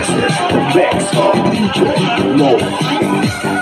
This the mix of DJ more